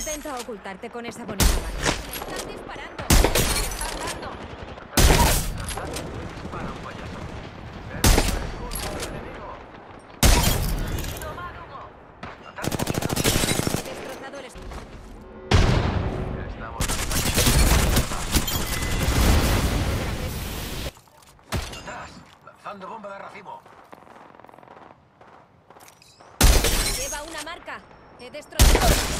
Intenta ocultarte con esa bonita Están disparando! ¡Estás disparando! ¡Ataco! Hugo! ¡Destrozadores! Estamos atrás. ¡Lanzando bomba de racimo! ¡Lleva una marca! ¡Te destrozamos!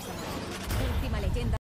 Encima leyenda.